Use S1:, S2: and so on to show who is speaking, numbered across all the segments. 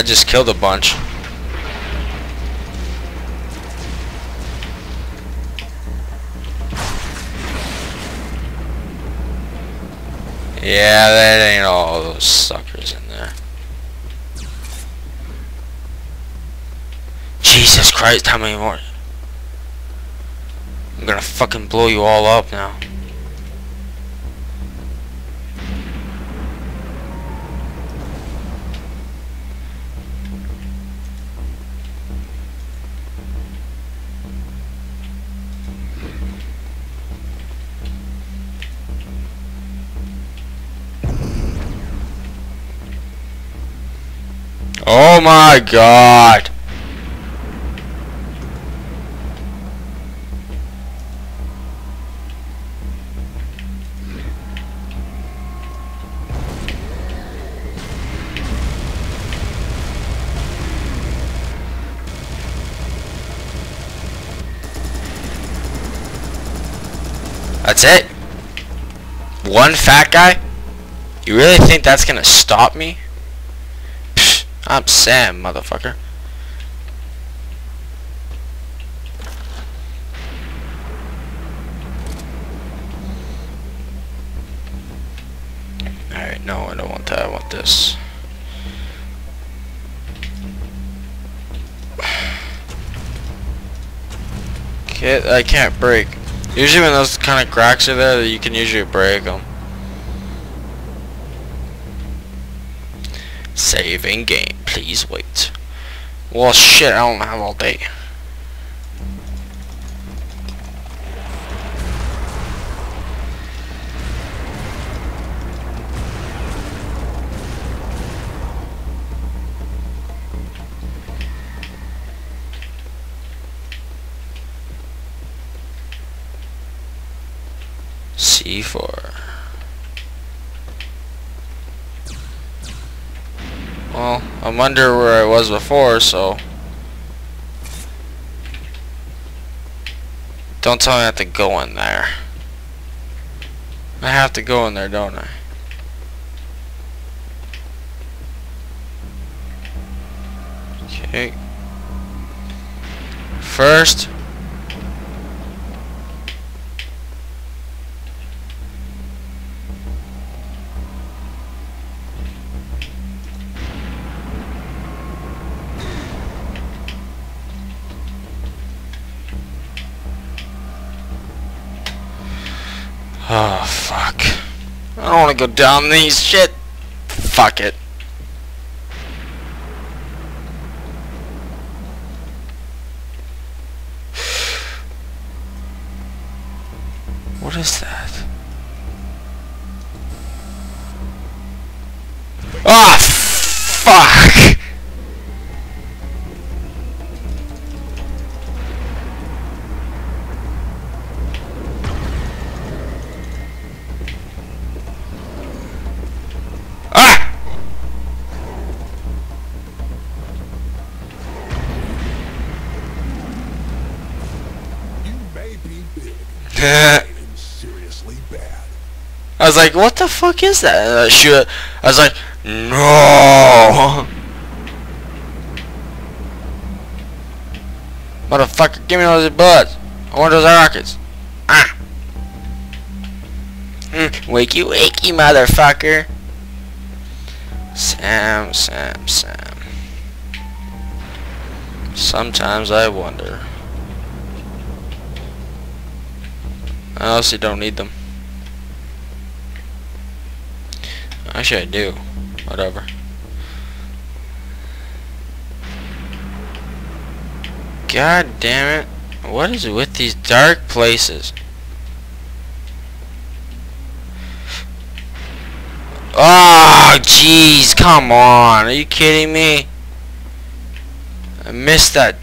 S1: I just killed a bunch. Yeah, that ain't all those suckers in there. Jesus Christ, how many more? I'm gonna fucking blow you all up now. Oh my god! That's it? One fat guy? You really think that's gonna stop me? I'm Sam, motherfucker. Alright, no, I don't want that. I want this. Can't, I can't break. Usually when those kind of cracks are there, you can usually break them. Saving game, please wait. Well shit, I don't have all day. C4. I'm under where I was before, so... Don't tell me I have to go in there. I have to go in there, don't I? Okay. First, Oh, fuck. I don't want to go down these shit. Fuck it. What is that? Ah, fuck! I was like, what the fuck is that? And I shoot. I was like, no! Motherfucker, give me those bullets. I want those rockets. Ah! Mm, wakey, wakey, motherfucker. Sam, Sam, Sam. Sometimes I wonder. I honestly don't need them. Actually, I do. Whatever. God damn it. What is it with these dark places? Oh, jeez, come on. Are you kidding me? I missed that.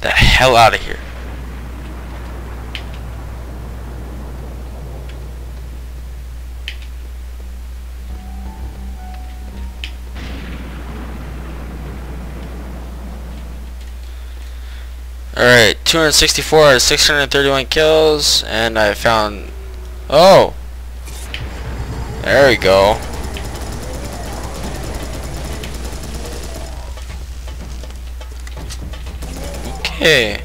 S1: The hell out of here. Alright, 264 out of 631 kills, and I found... Oh! There we go. Okay.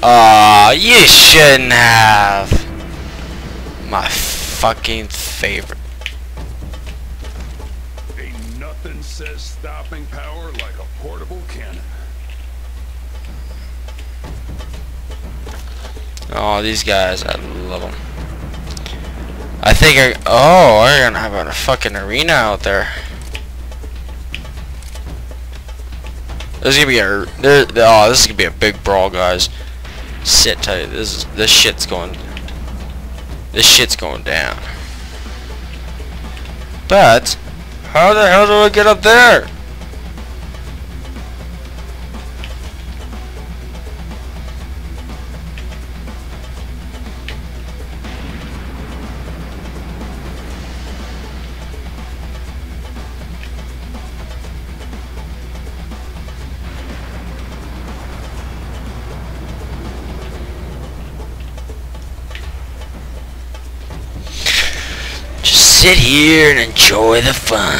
S1: Aw, you shouldn't have. My fucking favorite.
S2: Ain't nothing says stopping power like a portable cannon.
S1: Oh, these guys, I love them. I think I, oh, we're gonna have a fucking arena out there. This is gonna be a, there, oh, this is gonna be a big brawl, guys. Sit tight. This is, this shit's going, this shit's going down. But, how the hell do I get up there? Sit here and enjoy the fun.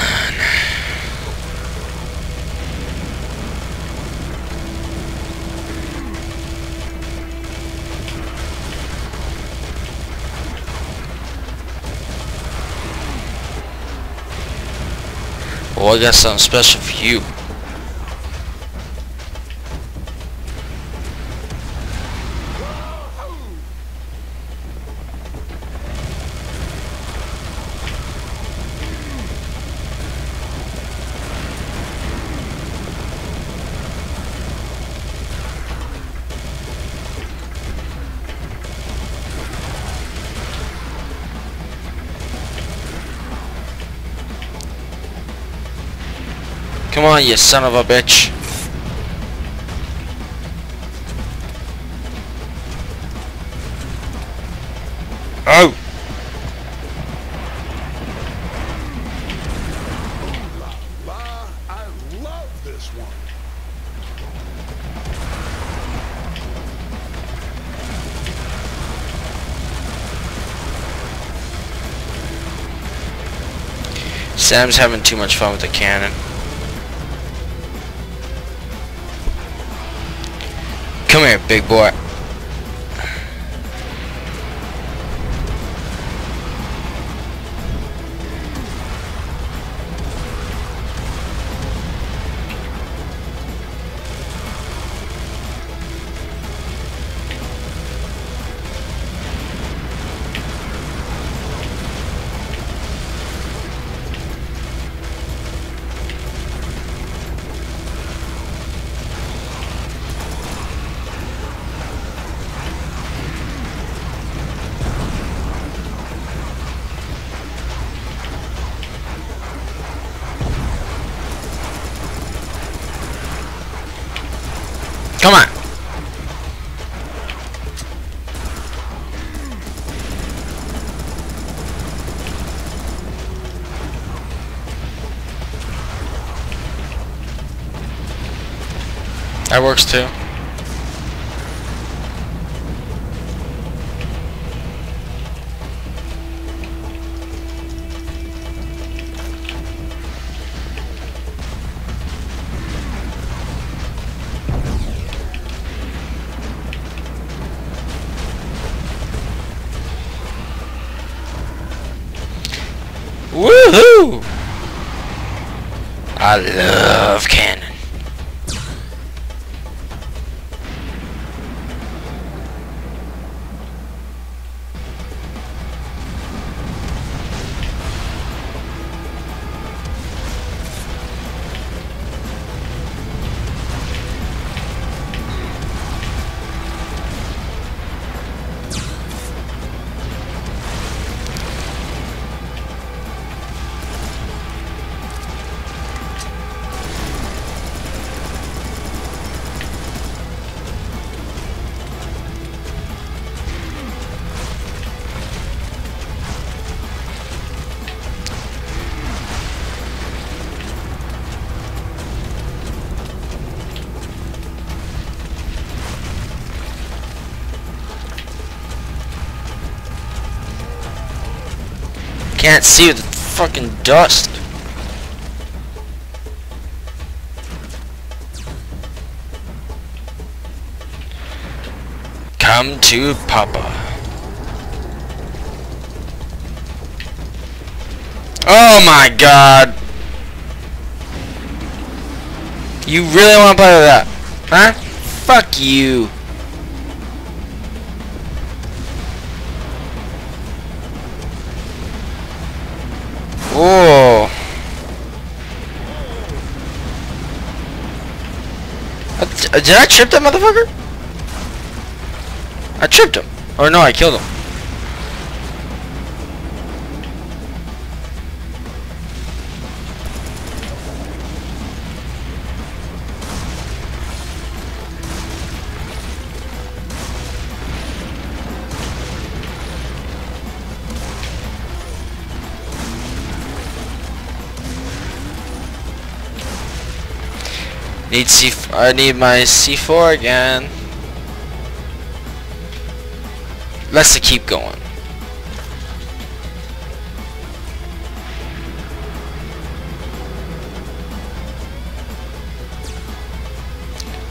S1: Well, I got something special for you. On, you son of a bitch. Oh!
S2: La, I love this one.
S1: Sam's having too much fun with the cannon. Come here, big boy. Works too. Woohoo! I love cannon. Can't see the fucking dust. Come to Papa. Oh my god. You really want to play with that? Huh? Fuck you. Oh. Did I trip that motherfucker? I tripped him. Or no, I killed him. Need C. I need my C4 again. Let's keep going.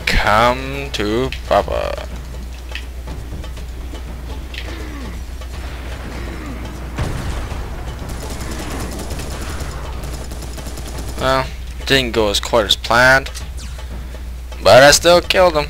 S1: Come to Papa. Well, didn't go as quite as planned. But I still killed him.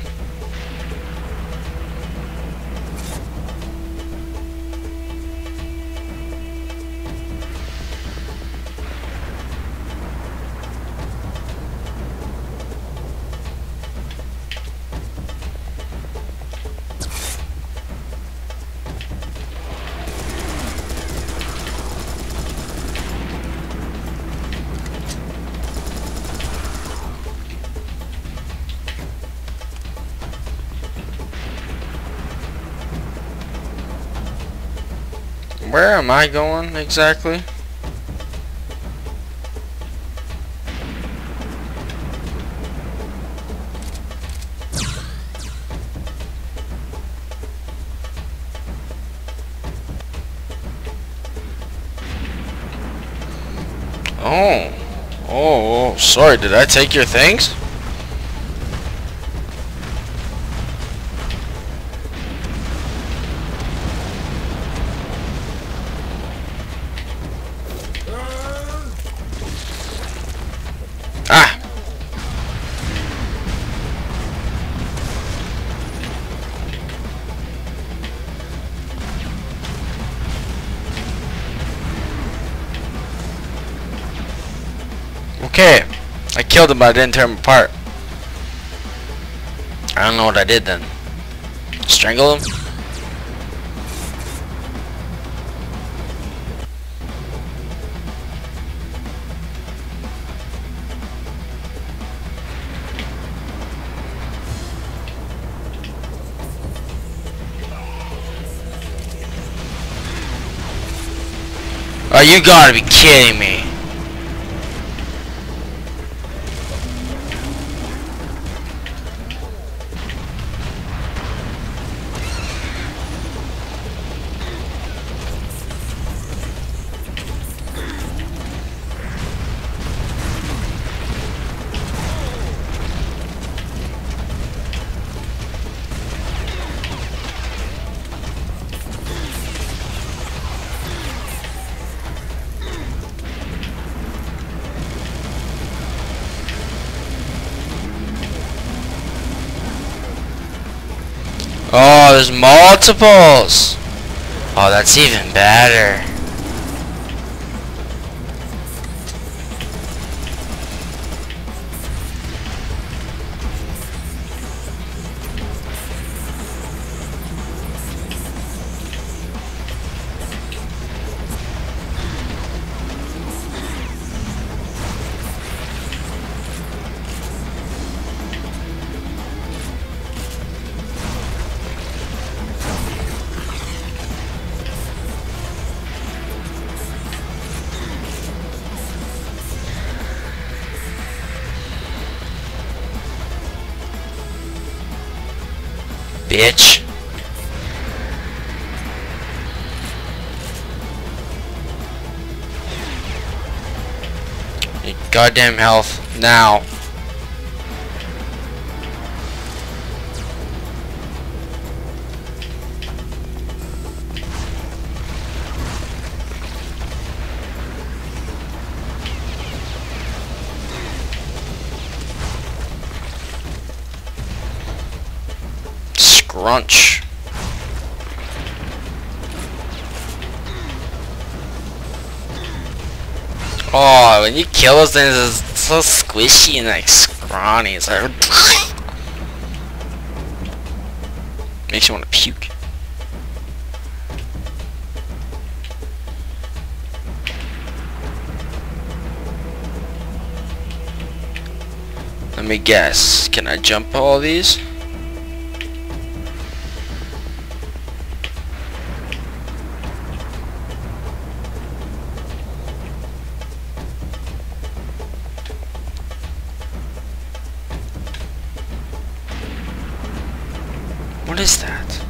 S1: Where am I going exactly? Oh. Oh, oh, sorry, did I take your things? Killed him, but I didn't tear him apart. I don't know what I did then. Strangle him? Oh, you gotta be kidding me. There's multiples. Oh, that's even better. bitch. Goddamn health. Now. Scrunch. Oh, when you kill those things, it's so squishy and like scrawny. It's like makes you want to puke. Let me guess. Can I jump all these? What is that?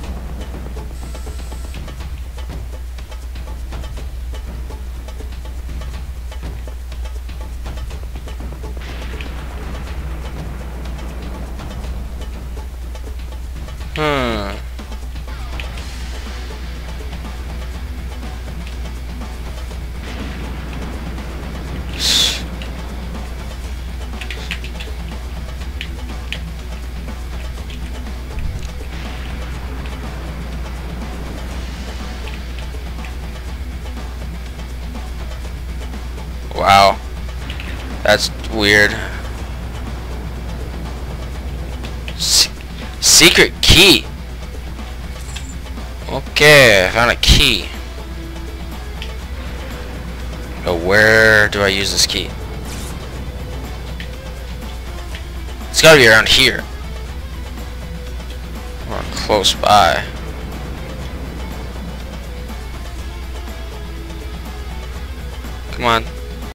S1: Wow. That's weird. Se secret key. Okay, I found a key. But where do I use this key? It's gotta be around here. Or close by. Come on.